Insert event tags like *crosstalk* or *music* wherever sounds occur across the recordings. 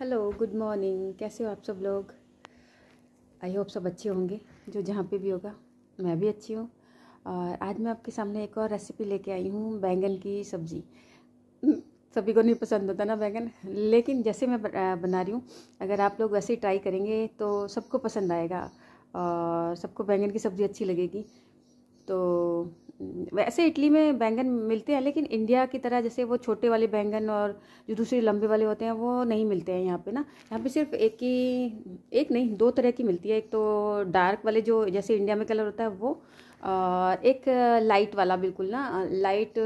Hello good morning कैसे हो आप सब लोग? आई होप सब अच्छे होंगे, जो जहाँ पे भी होगा, मैं भी अच्छी हूँ। और आज मैं आपके सामने एक और रेसिपी लेके आई हूँ, बैंगन की सब्ज़ी। सभी को नहीं पसंद होता ना बैंगन? लेकिन जैसे मैं बना रही हूँ, अगर आप लोग वैसे ही ट्राई करेंगे तो सबको पसंद आएगा। और सबको बैंगन की सब्ज़ी अच्छी लगेगी। तो वैसे इटली में बैंगन मिलते हैं, लेकिन इंडिया की तरह जैसे वो छोटे वाले बैंगन और जो दूसरे लंबे वाले होते हैं, वो नहीं मिलते हैं यहाँ पे ना। यहाँ पे सिर्फ़ एक ही, एक नहीं, दो तरह की मिलती है। एक तो डार्क वाले जो जैसे इंडिया में कलर होता है, वो, और एक लाइट वाला बिल्कुल ना, लाइट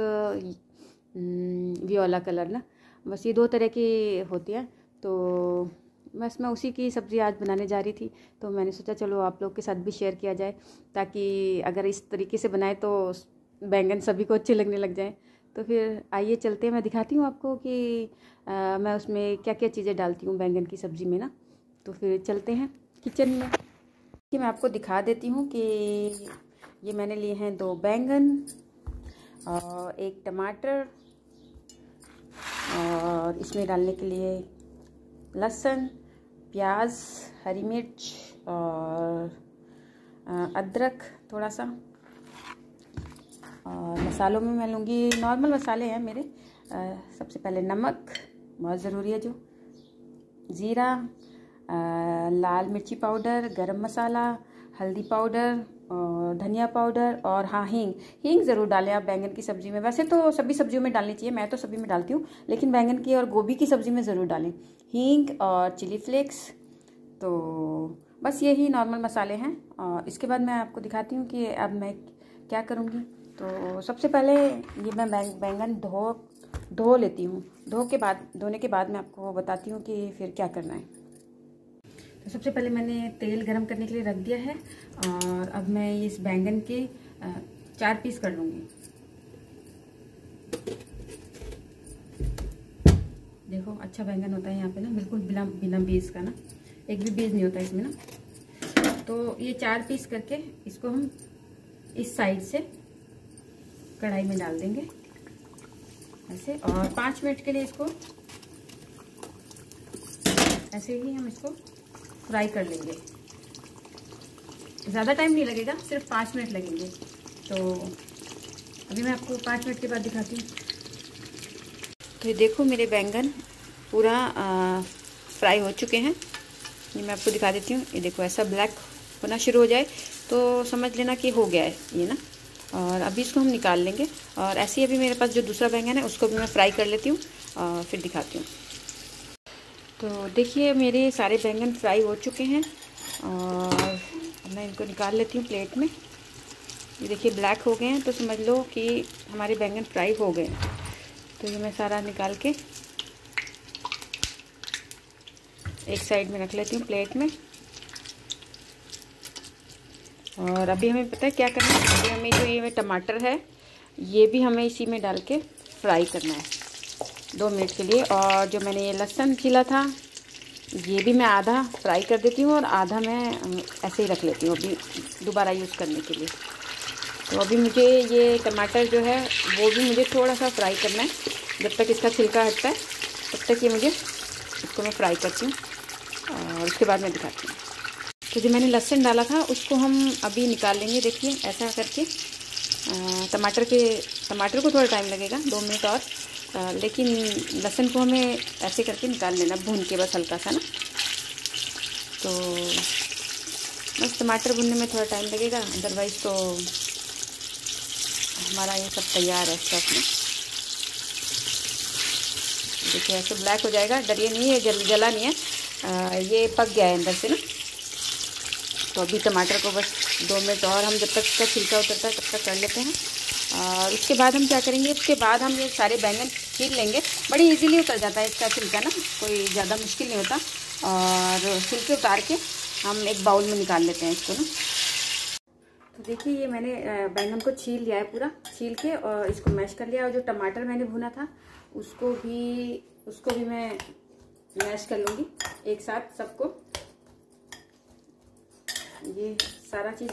वियोला कलर ना। बस ये दो तरह की होती है तो बस मैं उसी की सब्ज़ी आज बनाने जा रही थी तो मैंने सोचा चलो आप लोग के साथ भी शेयर किया जाए ताकि अगर इस तरीके से बनाए तो बैंगन सभी को अच्छे लगने लग जाए। तो फिर आइए चलते हैं मैं दिखाती हूँ आपको कि आ, मैं उसमें क्या क्या चीज़ें डालती हूँ बैंगन की सब्ज़ी में ना। तो फिर चलते हैं किचन में। कि मैं आपको दिखा देती हूँ कि ये मैंने लिए हैं दो बैंगन और एक टमाटर और इसमें डालने के लिए लहसुन प्याज, हरी मिर्च और अदरक थोड़ा सा और मसालों में मैं लूँगी, नॉर्मल मसाले हैं मेरे। सबसे पहले नमक, बहुत ज़रूरी है जो। ज़ीरा लाल मिर्ची पाउडर, गरम मसाला, हल्दी पाउडर धनिया पाउडर और हाँ हींग। हींग ज़रूर डालें आप बैंगन की सब्ज़ी में। वैसे तो सभी सब्जियों में डालनी चाहिए, मैं तो सभी में डालती हूँ, लेकिन बैंगन की और गोभी की सब्ज़ी में ज़रूर डालें। हींग और चिली फ्लेक्स तो बस यही नॉर्मल मसाले हैं। और इसके बाद मैं आपको दिखाती हूँ कि अब मैं क्या करूँगी। तो सबसे पहले ये मैं बैंगन धो धो लेती हूँ। धो के बाद, धोने के बाद मैं आपको बताती हूँ कि फिर क्या करना है। तो सबसे पहले मैंने तेल गरम करने के लिए रख दिया है और अब मैं इस बैंगन के चार पीस कर लूँगी। देखो अच्छा बैंगन होता है यहाँ पे ना, बिल्कुल बिना बिना बीज का ना, एक भी बीज नहीं होता इसमें ना। तो ये चार पीस करके इसको हम इस साइड से कढ़ाई में डाल देंगे, ऐसे। और पाँच मिनट के लिए इसको, ऐसे ही हम इसको फ्राई कर लेंगे। ज़्यादा टाइम नहीं लगेगा सिर्फ़ पाँच मिनट लगेंगे। तो अभी मैं आपको पाँच मिनट के बाद दिखाती हूँ। तो ये देखो मेरे बैंगन पूरा आ, फ्राई हो चुके हैं। ये मैं आपको दिखा देती हूँ। ये देखो ऐसा ब्लैक होना शुरू हो जाए तो समझ लेना कि हो गया है ये ना। और अभी इसको हम निकाल लेंगे। और ऐसे ही अभी मेरे पास जो दूसरा बैंगन है उसको भी मैं फ्राई कर लेती हूँ फिर दिखाती हूँ। तो देखिए, मेरे सारे बैंगन फ्राई हो चुके हैं और मैं इनको निकाल लेती हूँ प्लेट में। ये देखिए, ब्लैक हो गए हैं तो समझ लो कि हमारे बैंगन फ्राई हो गए हैं। तो ये मैं सारा निकाल के एक साइड में रख लेती हूँ प्लेट में। और अभी हमें पता है क्या करना है? अभी हमें जो ये टमाटर है, ये भी हमें इसी में डाल के फ्राई करना है। दो मिनट के लिए और जो मैंने ये लहसुन छीला था, ये भी मैं आधा फ्राई कर देती हूँ और आधा मैं ऐसे ही रख लेती हूँ अभी दोबारा यूज़ करने के लिए। तो अभी मुझे ये टमाटर जो है, वो भी मुझे थोड़ा सा फ्राई करना है। जब तक इसका छिलका हटता है, तब तक ये मुझे इसको मैं फ्राई करती हूँ और उसके बाद मैं दिखाती हूँ। तो जो मैंने लहसुन डाला था, उसको हम अभी निकाल लेंगे, देखिए ऐसा करके। टमाटर के, टमाटर को थोड़ा टाइम लगेगा, दो मिनट और। लेकिन लहसुन को हमें ऐसे करके निकाल लेना भून के बस हल्का सा ना। तो बस टमाटर भुनने में थोड़ा टाइम लगेगा अदरवाइज़ तो हमारा ये सब तैयार है स्टफ़ में। देखिए ऐसे ब्लैक हो जाएगा डरिए नहीं है जल जला नहीं है। आ, ये पक गया है अंदर से ना। तो अभी टमाटर को बस दो मिनट और हम जब तक इसका छिलका उतरता है तब तक कर लेते हैं। और उसके बाद हम क्या करेंगे, उसके बाद हम ये सारे बैंगन छील लेंगे। बड़ी इजीली उतर जाता है इसका छिलका ना, कोई ज़्यादा मुश्किल नहीं होता। और छिलके उतार के हम एक बाउल में निकाल लेते हैं इसको ना। तो देखिए, ये मैंने बैंगन को छील लिया है पूरा, छील के और इसको मैश कर लिया। और जो टमाटर मैंने भुना था, उसको भी उसको भी मैं मैश कर लूँगी एक साथ सबको। ये सारा चीज़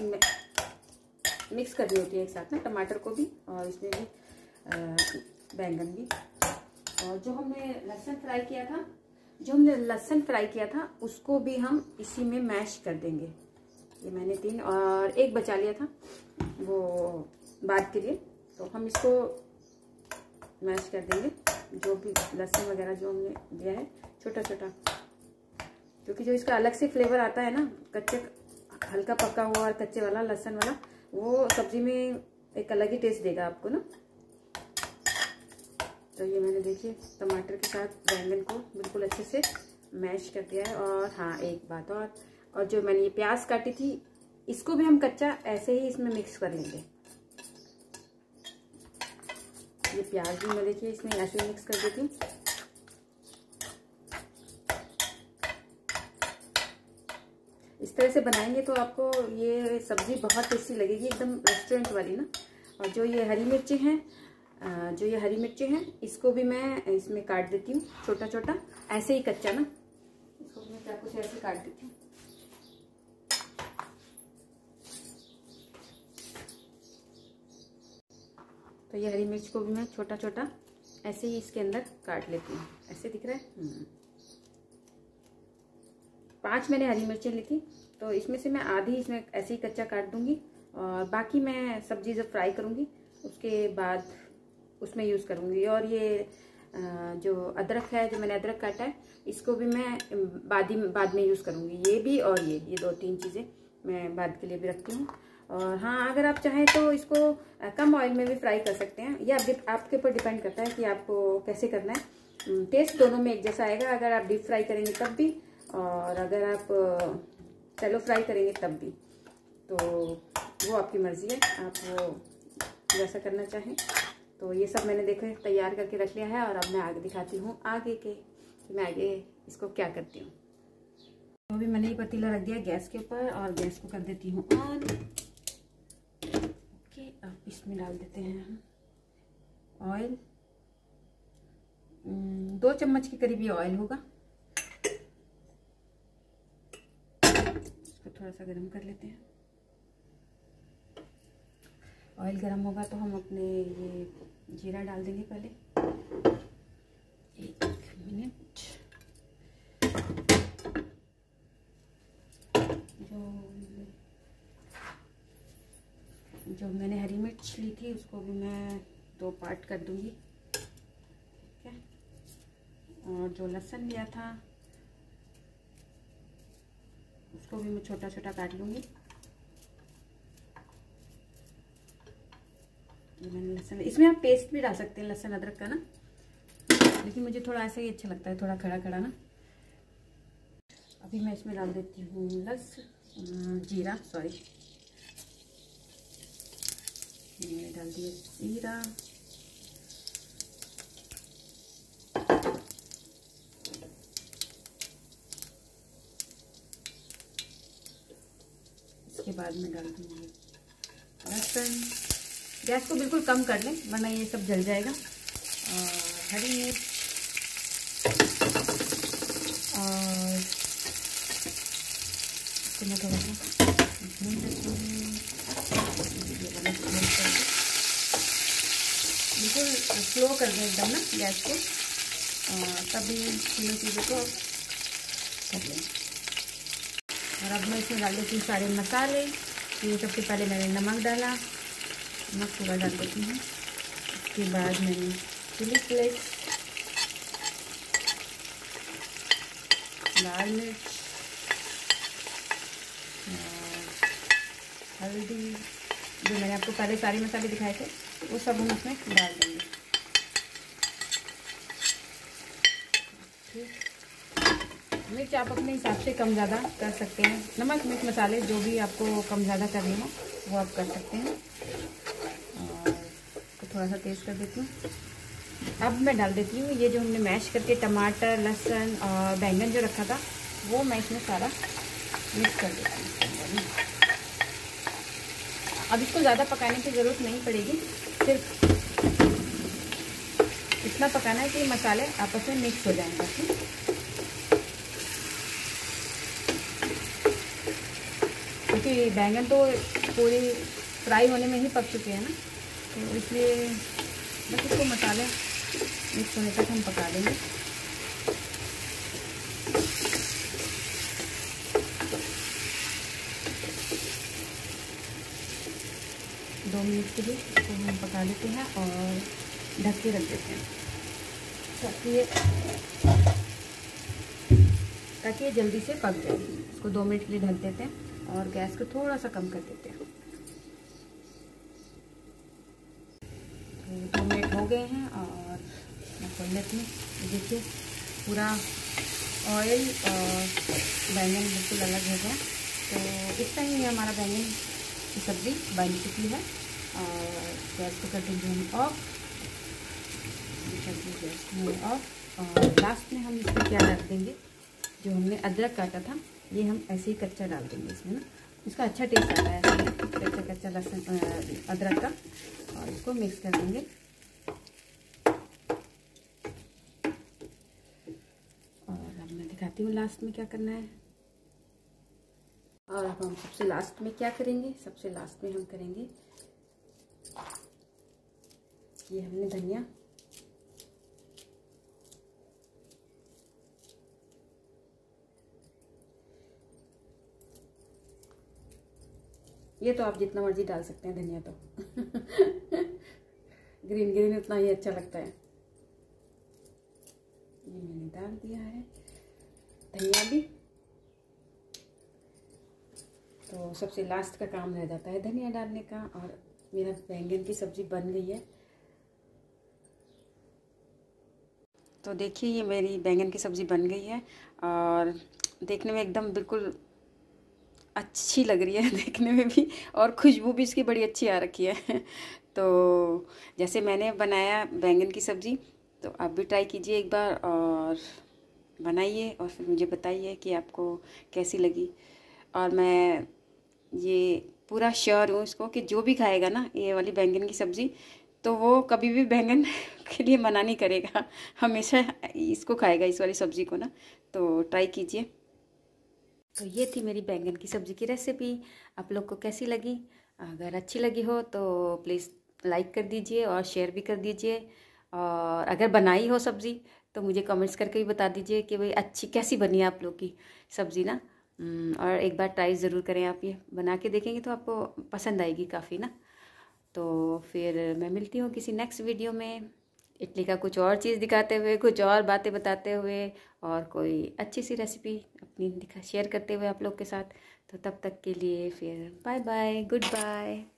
मिक्स करनी होती है एक साथ ना, टमाटर को भी और इसमें भी बैंगन भी। और जो हमने लहसुन फ्राई किया था, जो हमने लहसन फ्राई किया था, उसको भी हम इसी में मैश कर देंगे। ये मैंने तीन और एक बचा लिया था, वो बाद के लिए। तो हम इसको मैश कर देंगे, जो भी लहसुन वगैरह जो हमने दिया है छोटा छोटा क्योंकि जो इसका अलग से फ्लेवर आता है ना, कच्चे, हल्का पका हुआ और कच्चे वाला, लहसुन वाला वो सब्ज़ी में एक अलग ही टेस्ट देगा आपको ना। तो ये मैंने देखिए, टमाटर के साथ बैंगन को बिल्कुल अच्छे से मैश कर दिया है और हाँ एक बात और और जो मैंने ये प्याज काटी थी, इसको भी हम कच्चा ऐसे ही इसमें मिक्स कर लेंगे ये प्याज भी मैं देखिए इसमें ऐसे मिक्स कर देती हूँ। तरह से बनाएँगे तो आपको ये सब्ज़ी बहुत टेस्टी लगेगी, एकदम रेस्टोरेंट वाली ना। और जो ये हरी मिर्ची हैं जो ये हरी मिर्ची हैं, इसको भी मैं इसमें काट देती हूँ छोटा छोटा ऐसे ही कच्चा ना। इसको मैं चाकू से ऐसे काट देती हूँ। तो ये हरी मिर्च को भी मैं छोटा छोटा ऐसे ही इसके अंदर काट लेती हूँ। ऐसे दिख रहा है? हम्म। पाँच मैंने हरी मिर्चें ली थी। तो इसमें से मैं आधी इसमें ऐसे ही कच्चा काट दूँगी और बाकी मैं सब्ज़ी जब फ्राई करूँगी, उसके बाद उसमें यूज़ करूँगी। और ये जो अदरक है, जो मैंने अदरक काटा है, इसको भी मैं बाद ही बाद में यूज़ करूँगी। ये भी और ये ये दो तीन चीज़ें मैं बाद के लिए भी रखती हूँ। और हाँ अगर आप चाहें तो इसको कम ऑयल में भी फ्राई कर सकते हैं। ये आप आपके ऊपर डिपेंड करता है कि आपको कैसे करना है। टेस्ट दोनों में एक जैसा आएगा। अगर आप डीप फ्राई करेंगे तब भी। और अगर आप चलो फ्राई करेंगे तब भी। तो वो आपकी मर्ज़ी है आप वो जैसा करना चाहें। तो ये सब मैंने देखो तैयार करके रख लिया है और अब मैं आगे दिखाती हूँ आगे के कि मैं आगे इसको क्या करती हूँ। तो अभी मैंने ये पतीला रख दिया गैस के ऊपर और गैस को कर देती हूँ ऑन ओके अब इसमें डाल देते हैं हम ऑयल हम्म, दो चम्मच के करीब ये ऑयल होगा इसको थोड़ा सा गर्म कर लेते हैं। ऑयल गर्म होगा तो हम अपने ये जीरा डाल देंगे पहले। एक मिनट जो जो मैंने हरी मिर्च ली थी, उसको भी मैं दो पार्ट कर दूँगी। ठीक है? और जो लहसुन लिया था उसको भी मैं छोटा छोटा काट लूँगी। लहसन इसमें आप पेस्ट भी डाल सकते हैं, लहसन अदरक का ना। लेकिन मुझे थोड़ा ऐसा ही अच्छा लगता है, थोड़ा खड़ा खड़ा ना। अभी मैं इसमें डाल देती हूँ लस जीरा सॉरी डाल दिया जीरा। बाद में डाल दूँगी। लहसुन गैस को बिल्कुल कम कर लें, वरना ये सब जल जाएगा। और हरी मिर्च। और बिल्कुल स्लो कर दें एकदम ना गैस को। तभी तीनों चीज़ों को कर लें। मैं इसमें डाल देती हूँ सारे मसाले ये सबसे पहले मैंने नमक डाला नमक पूरा डाल देती हूँ उसके बाद मैंने चिली फ्लेक्स लाल मिर्च हल्दी जो मैंने आपको पहले सारे मसाले दिखाए थे वो सब हम उसमें डाल देंगे मिर्च आप अपने हिसाब से कम ज़्यादा कर सकते हैं। नमक, मिर्च, मसाले जो भी आपको कम ज़्यादा करने हो, वो आप कर सकते हैं। थोड़ा सा तेज़ कर देती हूँ। अब मैं डाल देती हूँ, ये जो हमने मैश करके टमाटर, लहसुन और बैंगन जो रखा था, वो मैं इसमें सारा मिक्स कर देती हूँ। अब इसको ज़्यादा पकाने की ज़रूरत नहीं पड़ेगी। सिर्फ़ इतना पकाना है कि मसाले आपस में मिक्स हो जाएँगे क्योंकि बैंगन तो पूरी फ्राई होने में ही पक चुके हैं ना। तो इसलिए बस इसको मसाले मिक्स होने तक हम पका देंगे। दो मिनट के लिए इसको हम पका लेते हैं और ढक के रख देते हैं। ताकि ये ताकि ये जल्दी से पक जाए इसको दो मिनट के लिए ढक देते हैं। और गैस को थोड़ा सा कम कर देते हैं। तो दो मिनट हो गए हैं और मैं लेती देखिए, पूरा ऑयल और बैंगन बिल्कुल अलग हो गया। तो इस टाइम ये हमारा बैंगन की सब्ज़ी बन चुकी है और गैस को कर देंगे हम ऑफ़ गैस को ऑफ़ और लास्ट में हम इसमें क्या डाल देंगे, जो हमने अदरक काटा था ये हम ऐसे ही कच्चा डाल देंगे इसमें ना। इसका अच्छा टेस्ट आता है कच्चा कच्चा लहसुन अदरक का। और इसको मिक्स कर देंगे। और अब मैं दिखाती हूँ लास्ट में क्या करना है। और अब हम सबसे लास्ट में क्या करेंगे? सबसे लास्ट में हम करेंगे, ये हमने धनिया ये तो आप जितना मर्ज़ी डाल सकते हैं, धनिया तो। ग्रीन ग्रीन उतना ही अच्छा लगता है। ये मैंने डाल दिया है। धनिया भी। तो सबसे लास्ट का काम रह जाता है धनिया डालने का और मेरा बैंगन की सब्ज़ी बन गई है। तो देखिए, ये मेरी बैंगन की सब्ज़ी बन गई है और देखने में एकदम बिल्कुल अच्छी लग रही है *laughs* देखने में भी और खुशबू भी इसकी बड़ी अच्छी आ रखी है। *laughs* तो जैसे मैंने बनाया बैंगन की सब्ज़ी तो आप भी ट्राई कीजिए एक बार और बनाइए और फिर मुझे बताइए कि आपको कैसी लगी। और मैं ये पूरा श्योर हूँ इसको कि जो भी खाएगा ना ये वाली बैंगन की सब्ज़ी तो वो कभी भी बैंगन *laughs* के लिए मना नहीं करेगा। हमेशा इसको खाएगा, इस वाली सब्ज़ी को ना। तो ट्राई कीजिए। तो ये थी मेरी बैंगन की सब्ज़ी की रेसिपी आप लोग को कैसी लगी? अगर अच्छी लगी हो तो प्लीज़ लाइक कर दीजिए और शेयर भी कर दीजिए। और अगर बनाई हो सब्ज़ी तो मुझे कमेंट्स करके भी बता दीजिए कि भाई अच्छी कैसी बनी है आप लोग की सब्ज़ी ना। और एक बार ट्राई ज़रूर करें आप ये। बना के देखेंगे तो आपको पसंद आएगी काफ़ी ना। तो फिर मैं मिलती हूँ किसी नेक्स्ट वीडियो में। इडली का कुछ और चीज़ दिखाते हुए, कुछ और बातें बताते हुए। और कोई अच्छी सी रेसिपी अपनी दिखा शेयर करते हुए आप लोग के साथ। तो तब तक के लिए फिर बाय बाय गुड बाय